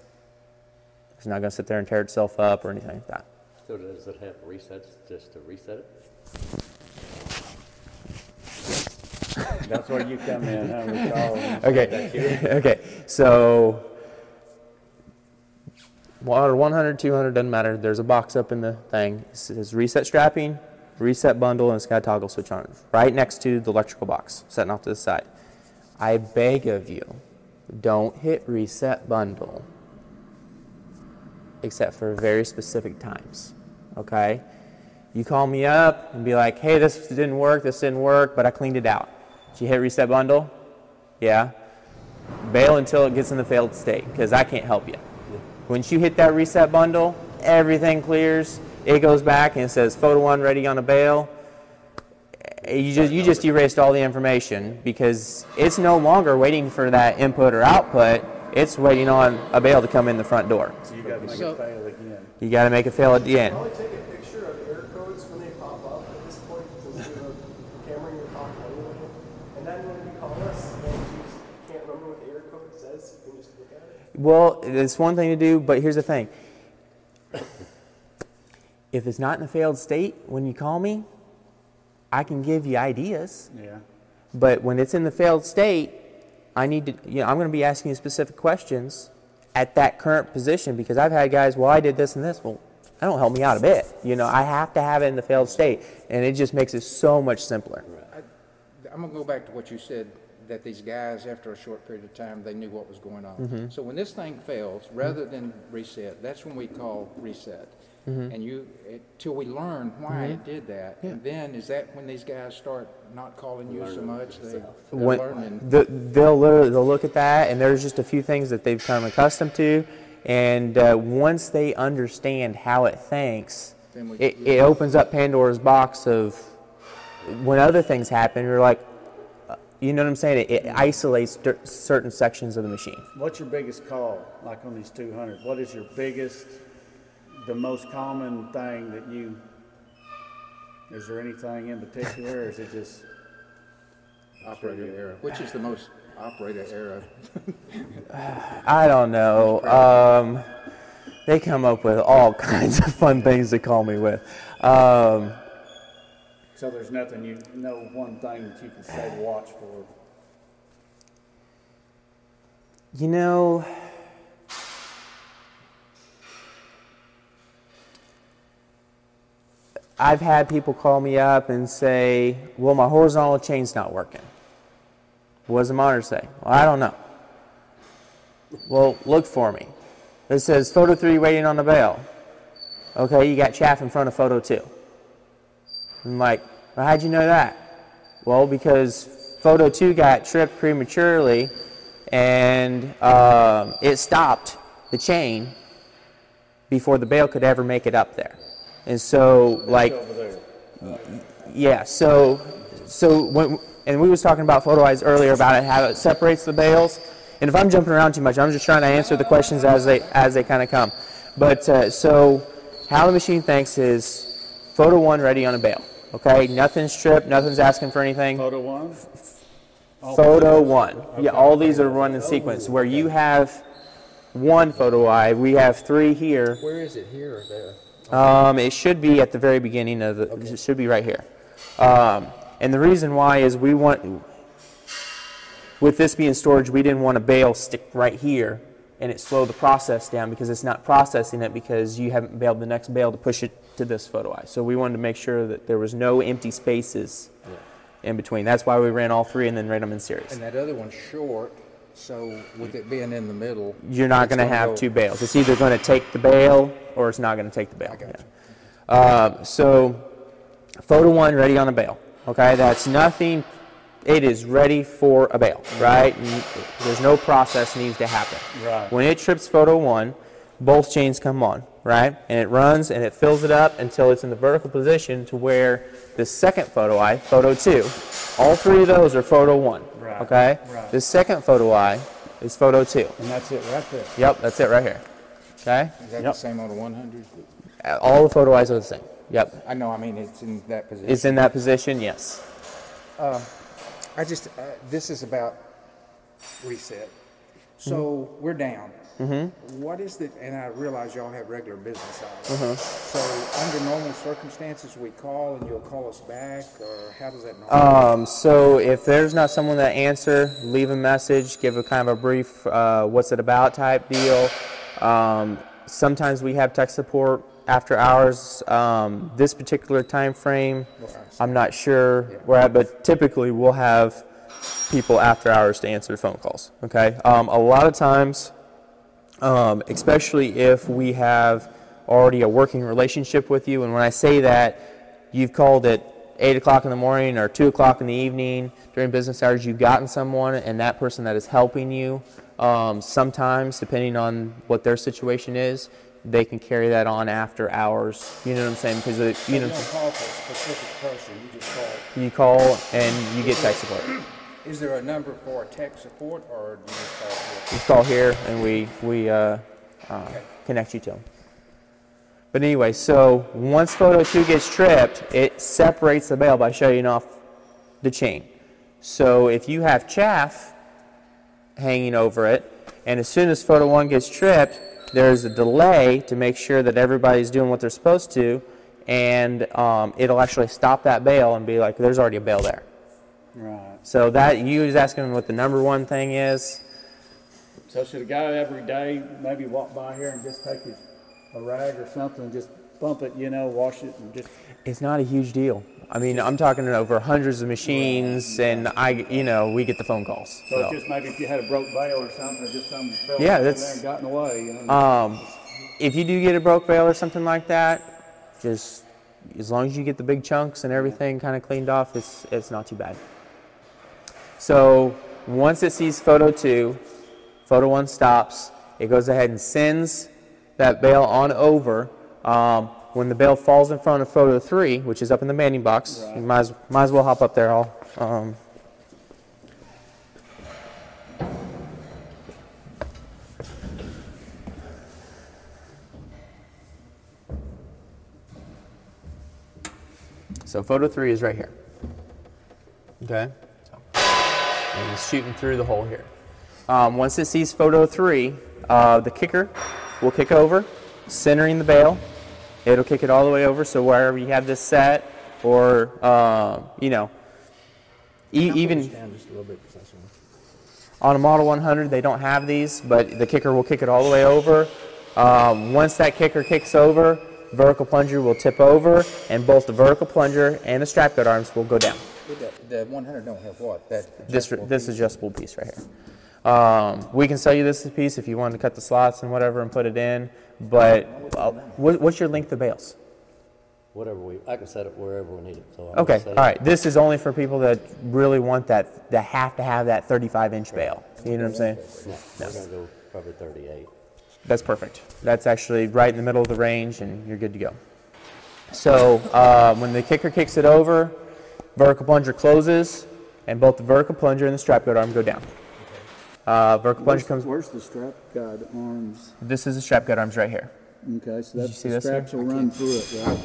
It's not going to sit there and tear itself up or anything like that. So does it have resets just to reset it? That's where you come in, huh? We call them. Okay, okay, so water 100, 200, doesn't matter. There's a box up in the thing. It says reset strapping, reset bundle, and it's got a toggle switch on it. Right next to the electrical box, setting off to the side. I beg of you, don't hit reset bundle except for very specific times. Okay? You call me up and be like, hey, this didn't work, this didn't work, but I cleaned it out. Did you hit reset bundle? Yeah. Bail until it gets in the failed state because I can't help you. Once you hit that reset bundle, everything clears. It goes back and it says photo one ready on a bale. Eh, you just you just erased all the information because it's no longer waiting for that input or output. It's waiting on a bale to come in the front door. So you gotta make So- it fail again. You got to make it fail at the end. Probably take a picture of error codes when they pop up at this point, since you have a camera in your pocket anyway. And then when you call us, and you can't remember what the error code says, you can just look at it. Well, it's one thing to do, but here's the thing. If it's not in a failed state when you call me, I can give you ideas. Yeah. But when it's in the failed state, I need to, you know, I'm going to be asking you specific questions at that current position because I've had guys, well, I did this and this. Well, that don't help me out a bit. You know, I have to have it in the failed state, and it just makes it so much simpler. I'm gonna go back to what you said, that these guys, after a short period of time, they knew what was going on. Mm-hmm. So when this thing fails, rather than reset, that's when we call reset. And you, it- till we learn why it did that. And then, is that when these guys start not calling you so much? They, they're when, learning. the, they'll literally they'll look at that and there's just a few things that they've become accustomed to and uh, once they understand how it thinks Then we- it, it opens up pandora's box of when other things happen you're like uh, you know what i'm saying it, it isolates cer- certain sections of the machine What's your biggest call, like on these two hundred? What is your biggest, the most common thing that you, is there anything in particular, or is it just? Operator error, which is the most operator error. i don't know um, they come up with all kinds of fun things to call me with um, So there's nothing you, know one thing that you can say to watch for? You know, I've had people call me up and say, well, my horizontal chain's not working. What does the monitor say? Well, I don't know. Well, look for me. It says photo three waiting on the bale. Okay, you got chaff in front of photo two. I'm like, well, how'd you know that? Well, because photo two got tripped prematurely and um, it stopped the chain before the bale could ever make it up there. And so, like, yeah, so so when and we was talking about photo eyes earlier about it, how it separates the bales. And if I'm jumping around too much, I'm just trying to answer the questions as they as they kind of come. But uh, so how the machine thinks is photo one ready on a bale. Okay, nothing's tripped, nothing's asking for anything. Photo one? All Photo one. Yeah, all these are run in sequence. Where you have one photo eye, we have three here. Where is it, here or there? Um, it should be at the very beginning of the. It should be right here. Um, and the reason why is we want, with this being storage, we didn't want a bale stick right here and it slow the process down because it's not processing it because you haven't baled the next bale to push it to this photo eye. So we wanted to make sure that there was no empty spaces in between. That's why we ran all three and then ran them in series. And that other one's short, so with it being in the middle. You're not going to have go- two bales. It's either going to take the bale or it's not going to take the bale. Yeah. Um, so, photo one ready on a bale. Okay, that's nothing. It is ready for a bale, right? There's no process needs to happen. Right. When it trips photo one, both chains come on, right? And it runs and it fills it up until it's in the vertical position to where the second photo eye, photo two, all three of those are photo one. Right, Okay. right. The second photo eye is photo two. And that's it right there. Yep, that's it right here. Okay? Is that the same on the one hundred? Uh, All the photo eyes are the same. Yep. I know, I mean, it's in that position. It's in that position, yes. I just, uh, this is about reset. So we're down. Mm-hmm. What is the, and I realize y'all have regular business hours. So under normal circumstances, we call and you'll call us back, or how does that normally? Um, so if there's not someone that answer, leave a message, give a kind of a brief, uh, what's it about type deal. Um, sometimes we have tech support after hours. Um, this particular time frame, I'm not sure where at, but typically we'll have people after hours to answer phone calls. Okay. Um, a lot of times, um, especially if we have already a working relationship with you. And when I say that, you've called at 8 o'clock in the morning or 2 o'clock in the evening during business hours, you've gotten someone, and that person that is helping you, um, sometimes, depending on what their situation is, they can carry that on after hours. You know what I'm saying? Because, you You know, call for a specific person, you just call. you call and you get tech support. Is there a number for tech support, or do you just call here? Just call here and we, we uh, uh, connect you to them. But anyway, so once photo two gets tripped, it separates the bale by shutting off the chain. So if you have chaff hanging over it, and as soon as photo one gets tripped, there's a delay to make sure that everybody's doing what they're supposed to, and um, it'll actually stop that bale and be like, there's already a bale there. Right. So that you was asking what the number one thing is. So should a guy every day maybe walk by here and just take his, a rag or something, just bump it, you know, wash it and just, It's not a huge deal. I mean, I'm talking over hundreds of machines, and I, you know, we get the phone calls. so So, it's just maybe if you had a broke bale or something, or just something fell Yeah, that's- and got in the way, you know. um, if you do get a broke bale or something like that, just as long as you get the big chunks and everything kind of cleaned off, it's it's not too bad. So once it sees photo two, photo one stops. It goes ahead and sends that bale on over. Um, when the bale falls in front of photo three, which is up in the manning box, you might as, might as well hop up there. I'll, um, so photo three is right here. Okay. And it's shooting through the hole here. Um, once it sees photo three, uh, the kicker will kick over, centering the bale. It'll kick it all the way over, so wherever you have this set, or uh, you know, e- even on a Model 100, they don't have these, but the kicker will kick it all the way over. Um, once that kicker kicks over, vertical plunger will tip over, and both the vertical plunger and the strap guard arms will go down. The, the 100 don't have what? That This, adjustable this piece? adjustable piece right here. Um, we can sell you this piece if you wanted to cut the slots and whatever and put it in, but uh, what, what's your length of bales? Whatever we, I can set it wherever we need it, so. I Okay, can all set it- This is only for people that really want that, that have to have that 35 inch bale. You know what I'm saying? No, we're gonna go probably thirty-eight. That's perfect. That's actually right in the middle of the range, and you're good to go. So uh, when the kicker kicks it over, vertical plunger closes, and both the vertical plunger and the strap guard arm go down. Uh, vertical plunger comes. Where's the strap guide arms? This is the strap guard arms right here. Okay, so you that's, the this here? straps will run through it, right?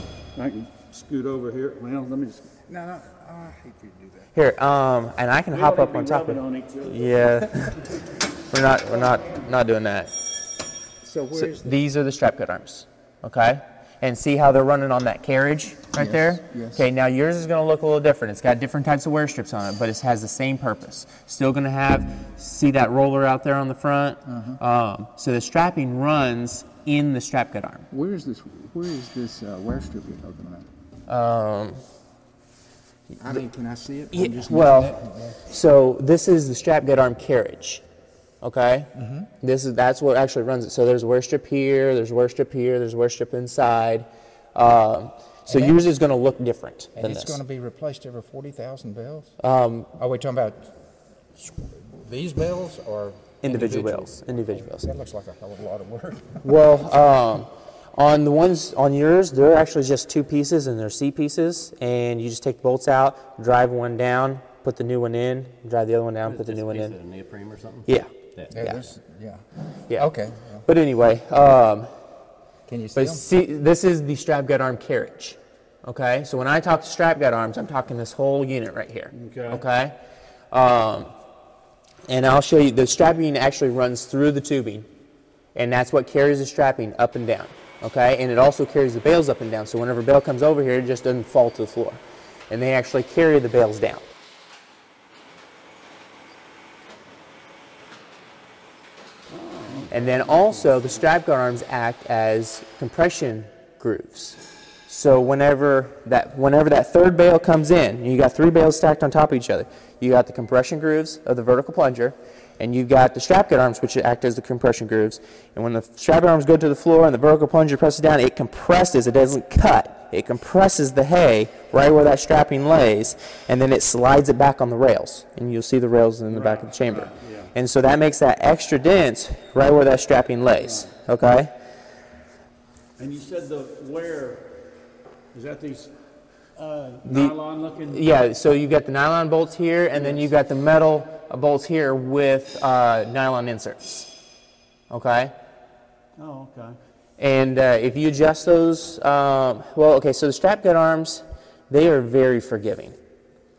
I can scoot over here, well, let me just. No, no, oh, I hate for you to do that. Here, um, and I can hop up on top of. on. Yeah, we're not, we're not, not doing that. So So where's the, these are the strap guard arms, okay? And see how they're running on that carriage right there? yes. Okay, now yours is gonna look a little different. It's got different types of wear strips on it, but it has the same purpose. Still gonna have, see that roller out there on the front? Um, so the strapping runs in the strap guard arm. where is this, where is this uh, wear strip you're talking about? Um, I mean, can I see it? Yeah, well, looking at it. so this is the strap guard arm carriage. Okay? Mm-hmm. This is that's what actually runs it. So there's a wear strip here, there's a wear strip here, there's a wear strip inside. Um, so And that- yours is going to look different And than it's gonna be replaced every 40,000 bells? um, Are we talking about these bells or? individual bells. Individual bells. That looks like a hell of a lot of work. Well, um, on the ones on yours, they're actually just two pieces and they're C pieces, and you just take the bolts out, drive one down, put the new one in, drive the other one down, put the new one piece in. of neoprene or something? Yeah, Yeah, Yeah. this, yeah. yeah. Okay. well, But anyway, um, Can you see But them? see, this is the strap guard arm carriage. Okay, so when I talk to strap guard arms, I'm talking this whole unit right here. Okay. Okay, um, and I'll show you the strapping actually runs through the tubing, and that's what carries the strapping up and down. Okay, and it also carries the bales up and down. So whenever a bale comes over here, it just doesn't fall to the floor, and they actually carry the bales down. And then also the strap guard arms act as compression grooves. So whenever that whenever that third bale comes in, you got three bales stacked on top of each other. You got the compression grooves of the vertical plunger, and you've got the strap guard arms which act as the compression grooves. And when the strap guard arms go to the floor and the vertical plunger presses down, it compresses. It doesn't cut. It compresses the hay right where that strapping lays, and then it slides it back on the rails. And you'll see the rails in the back of the chamber. And so that makes that extra dense right where that strapping lays. Okay? And you said the wear, is that these uh, The- nylon looking? Yeah, so you've got the nylon bolts here, and then you've got the metal bolts here with uh, nylon inserts. Okay? Oh, okay. And uh, if you adjust those, um, well, okay, so the strap guard arms, they are very forgiving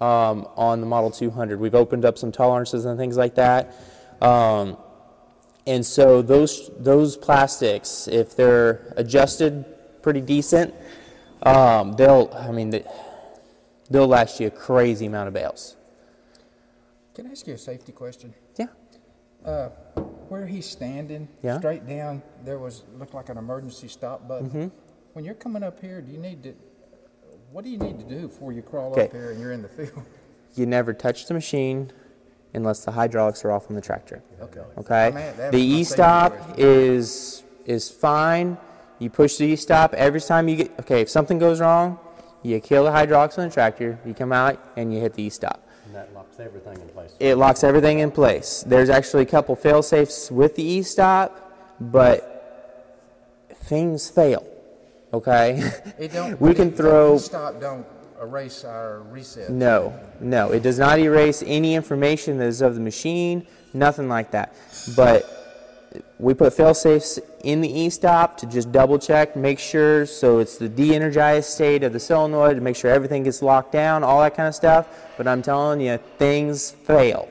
um, on the Model 200. We've opened up some tolerances and things like that. Um, and so those, those plastics, if they're adjusted pretty decent, um, they'll, I mean, they, they'll last you a crazy amount of bales. Can I ask you a safety question? Yeah. Uh, where he's standing, Yeah. straight down, there was, looked like an emergency stop button. Mm-hmm. When you're coming up here, do you need to, what do you need to do before you crawl Okay. up here and you're in the field? You never touch the machine unless the hydraulics are off on the tractor. Okay. Okay? I'm at- The was my safety e-stop is is fine. You push the e-stop every time you get, okay, if something goes wrong, you kill the hydraulics on the tractor, you come out and you hit the e-stop. And that locks everything in place. It locks everything in place. There's actually a couple fail safes with the e-stop, but things fail. Okay? It don't. We can throw- Stop, don't erase our reset. No, no, it does not erase any information that is of the machine, nothing like that. But we put fail safes in the e-stop to just double check, make sure, so it's the de-energized state of the solenoid to make sure everything gets locked down, all that kind of stuff. But I'm telling you, things fail.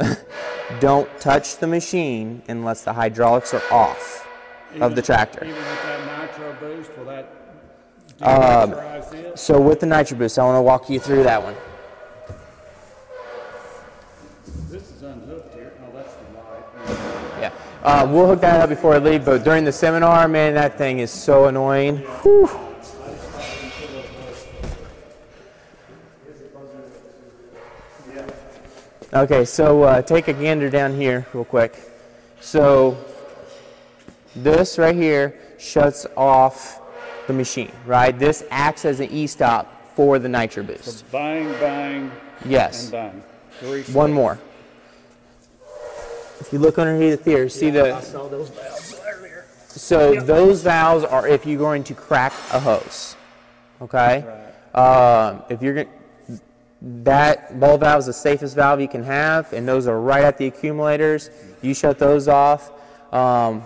Don't touch the machine unless the hydraulics are off of the tractor. Even with that nitro boost, will that Um? So with the nitro boost, I want to walk you through that one. This is unhooked here. Oh, that's the light. Yeah. Um, we'll hook that up before I leave, but during the seminar, man, that thing is so annoying. Whew. Okay, so uh, take a gander down here real quick. So this right here shuts off the machine, right? This acts as an e-stop for the nitro boost. Bang, bang, Yes. and bang. Three. One more. If you look underneath here, see the. I saw those valves earlier. So those valves are if you're going to crack a hose. Okay. Um, if you're going, that ball valve is the safest valve you can have, and those are right at the accumulators. You shut those off. Um,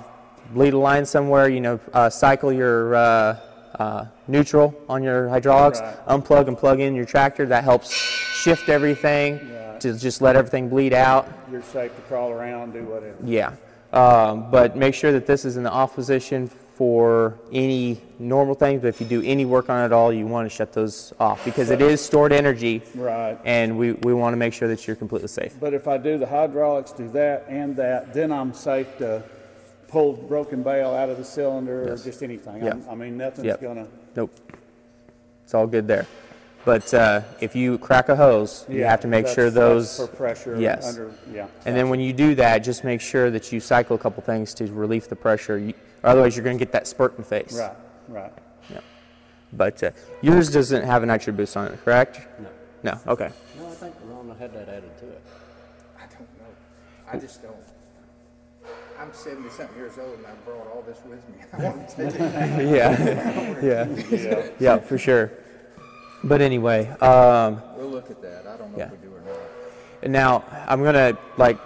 bleed a line somewhere. You know, uh, cycle your uh, uh, neutral on your hydraulics. Right. Unplug and plug in your tractor. That helps shift everything Yeah. to just let everything bleed out. You're safe to crawl around, do whatever. Yeah, um, but make sure that this is in the off position for any normal things. But if you do any work on it at all, you want to shut those off because it is stored energy, Right. and we, we want to make sure that you're completely safe. But if I do the hydraulics, do that and that, then I'm safe to pull broken bale out of the cylinder or just anything. Yeah. I'm- mean, nothing's Yep. gonna, Nope, it's all good there. But uh, if you crack a hose, you have to make that's- sure that's those. For pressure Yes. under, yeah. And then when you do that, just make sure that you cycle a couple things to relieve the pressure. You, otherwise, you're going to get that spurt in the face. Right, right. Yeah. But uh, yours doesn't have a nitro boost on it, correct? No. No. Okay. No, I think Rona had that added to it. I don't know. I just don't. I'm seventy-something years old and I brought all this with me. I want to take it. yeah, yeah, yeah, for sure. But anyway, um, We'll look at that. I don't know Yeah. if we do or not. and now I'm gonna like.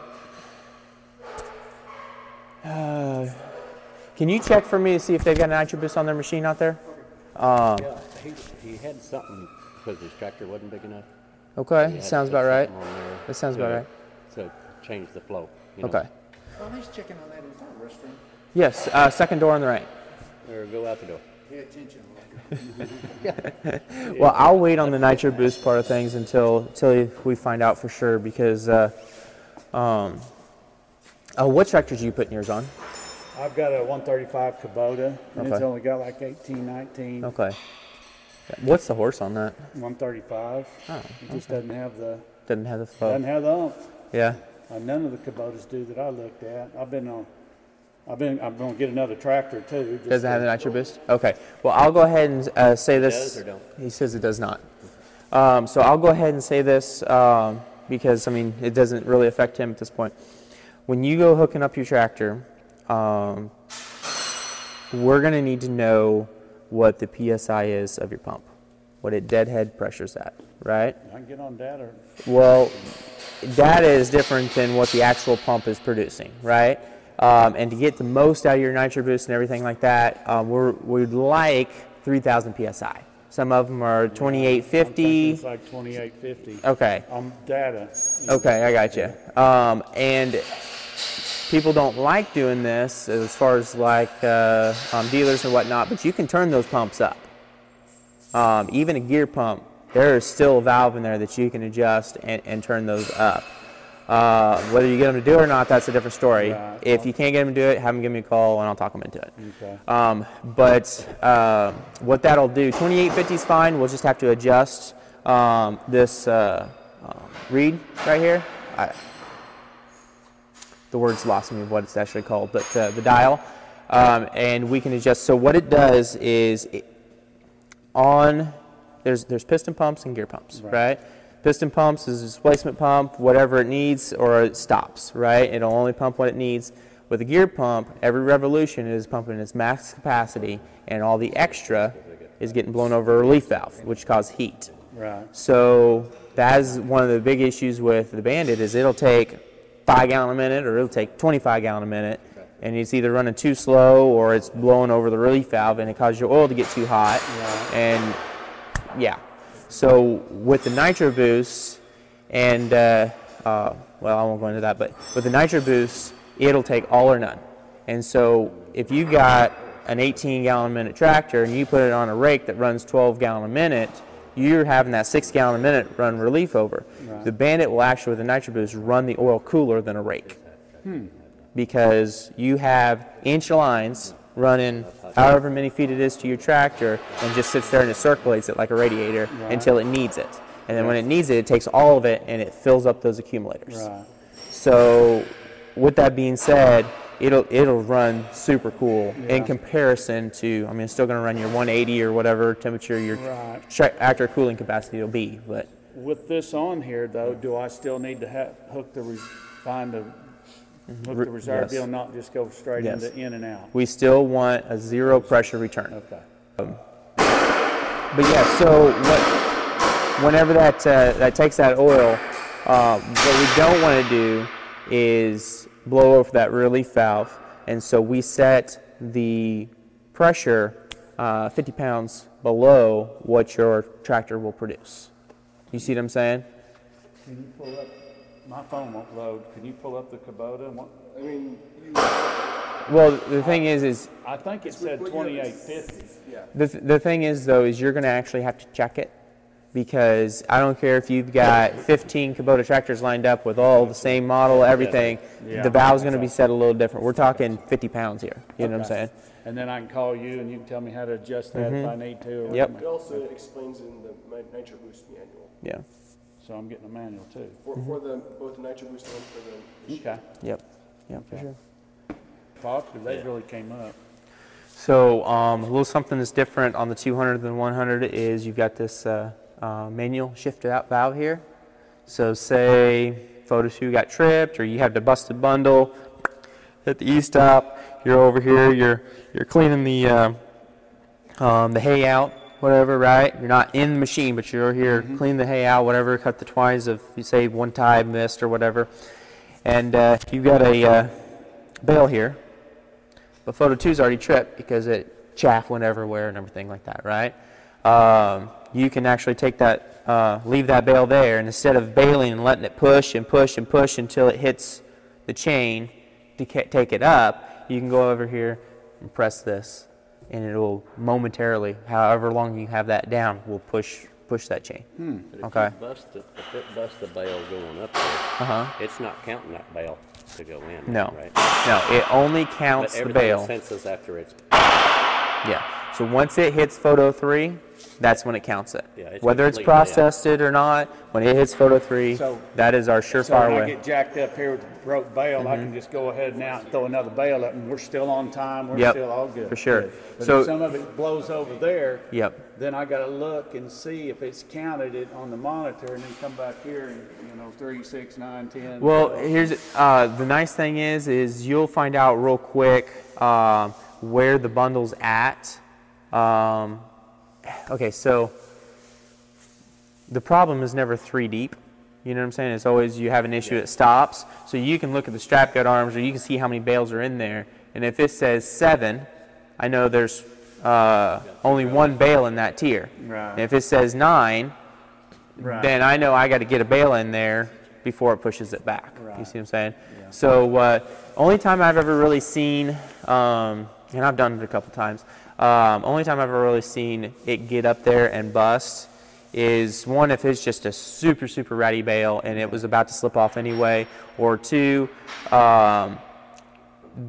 Uh, can you check for me to see if they've got an nitro boost on their machine out there? Yeah, he, he had something because his tractor wasn't big enough. Okay, sounds about right. something That sounds about right. To change the flow. you know. Okay. Well, he's checking on that. Is that a restroom? Yes, uh, second door on the right. Or go out the door. Pay attention. Well, I'll wait on the nitro boost part of things until until we find out for sure because. Uh, um, uh, what tractors are you putting yours on? I've got a one thirty-five Kubota and it's only got like 18, 19, Okay. What's the horse on that? one thirty-five. Oh, It just doesn't have the, doesn't have the flow. doesn't have the umph. Yeah. Uh, none of the Kubotas do that I looked at. I've been on, I've been, I'm gonna get another tractor too. just Doesn't have to- the nitro boost? Okay. Well, I'll go ahead and uh, say this. does or don't? He says it does not. Um, so I'll go ahead and say this um, because, I mean, it doesn't really affect him at this point. When you go hooking up your tractor, um, we're going to need to know what the PSI is of your pump, what it deadhead pressure's at, right? I can get on that or, Well, data is different than what the actual pump is producing, right? Um, and to get the most out of your nitro boost and everything like that, um, we're, we'd like 3,000 psi. Some of them are I'm 2850. it's like twenty-eight fifty. Okay, On data. okay, I got you. Um, and people don't like doing this as far as like uh, um, dealers and whatnot, but you can turn those pumps up. Um, even a gear pump, there is still a valve in there that you can adjust and, and turn those up. Uh, whether you get them to do it or not, that's a different story. Right. If you can't get them to do it, have them give me a call and I'll talk them into it. Okay. Um, but uh, what that'll do, 2850 is fine. We'll just have to adjust um, this uh, um, read right here. I, the words lost me of what it's actually called, but uh, the dial. um, and we can adjust. So what it does is it, on there's there's piston pumps and gear pumps, right? Piston pumps is a displacement pump, whatever it needs, or it stops, right? It'll only pump what it needs. With a gear pump, every revolution is pumping its max capacity, and all the extra is getting blown over a relief valve, which causes heat. Right. So that is one of the big issues with the Band-It is it'll take five gallon a minute or it'll take 25 gallon a minute, and it's either running too slow or it's blowing over the relief valve, and it causes your oil to get too hot. And yeah, so with the Nitro Boost, and uh, uh, well, I won't go into that, but with the Nitro Boost, it'll take all or none. And so if you got an 18 gallon a minute tractor and you put it on a rake that runs 12 gallon a minute, you're having that six gallon a minute run relief over. The Band-It will actually, with the Nitro Boost, run the oil cooler than a rake because you have inch lines running however many feet it is to your tractor and just sits there and it circulates it like a radiator until it needs it. And then when it needs it, it takes all of it and it fills up those accumulators. Right. So, with that being said, it'll it'll run super cool in comparison to. I mean, it's still going to run your 180 or whatever temperature your Right. tra- actor cooling capacity will be, but With this on here, though, do I still need to ha hook the, res- find the, hook the reserve yes. not just go straight Yes. into in and out? we still want a zero pressure return. Okay. But yeah, so what, whenever that uh, that takes that oil, uh, what we don't want to do is blow over that relief valve, and so we set the pressure uh, 50 pounds below what your tractor will produce. You see what I'm saying? Can you pull up, my phone won't load, can you pull up the Kubota? what- I mean, you, Well, the thing is, is I think it said what you have is- twenty-eight fifty. yeah. The, the thing is, though, is you're going to actually have to check it because I don't care if you've got 15 Kubota tractors lined up with all the same model, everything. Yeah. The valve's going to be set a little different. We're talking 50 pounds here. You know what I'm saying? And then I can call you and you can tell me how to adjust that if I need to. or Mm-hmm. Yep. It also explains in the mi- Nitro Boost manual Yeah. So I'm getting a manual too. for, for the both the Nitro Boost and for the. machine. Okay. Yep. Yeah, for sure. Thoughts, because they really came up. So um, a little something that's different on the 200 than 100 is you've got this uh, uh, manual shift out valve here. So say photo 2 got tripped or you have the busted bundle, hit the e-stop, you're over here, you're, you're cleaning the, uh, um, the hay out, whatever, right? You're not in the machine, but you're here cleaning the hay out, whatever, cut the twines of, you say, one tie missed or whatever. And uh, you've got a uh, bale here, but photo two's already tripped because it chaff went everywhere and everything like that, right? Um, you can actually take that, uh, leave that bale there, and instead of baling and letting it push and push and push until it hits the chain to ca- take it up, you can go over here and press this, and it'll momentarily, however long you have that down, will push push that chain. But if Okay. you bust it, if it busts the bale going up there, Uh huh. it's not counting that bale to go in. No. Right? No, it only But counts the everything bale. senses after it's, Yeah. So once it hits photo three, that's when it counts it. Yeah, it's Whether it's completely out. processed it or not, when it hits photo three, So- that is our So surefire when I way. get jacked up here with the broke bale, I can just go ahead now and throw another bale up and we're still on time, we're Yep, still all good. for sure. Good. But So- if some of it blows over there, Yep. then I gotta look and see if it's counted it on the monitor and then come back here and, you know, three, six, nine, ten. Well, 12. here's uh, the nice thing is, is you'll find out real quick um, where the bundle's at. Um, okay, so the problem is never three deep. You know what I'm saying? It's always you have an issue that stops. So you can look at the strap guard arms, or you can see how many bales are in there. And if it says seven, I know there's uh, only one bale in that tier. Right. And if it says nine, Right. then I know I got to get a bale in there before it pushes it back. Right. You see what I'm saying? Yeah. So uh, only time I've ever really seen, um, and I've done it a couple times. Um, only time I've ever really seen it get up there and bust is one if it's just a super super ratty bale and it was about to slip off anyway, or two. Um,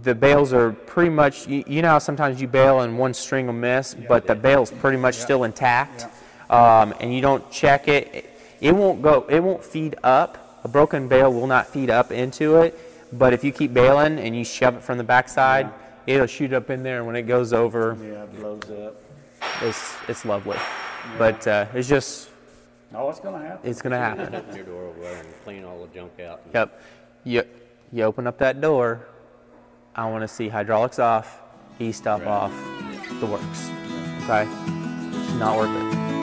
the bales are pretty much you, you know how sometimes you bale and one string will miss but the bale's pretty much still intact um, and you don't check it, it it won't go it won't feed up. A broken bale will not feed up into it but if you keep baling and you shove it from the backside it'll shoot up in there, and when it goes over, Yeah, it blows up. it's it's lovely. But uh, it's just Oh, it's gonna happen. it's gonna happen. Open your door over there and clean all the junk out. Yep. You, you open up that door. I want to see hydraulics off, e-stop off, the works. Okay? It's not worth it.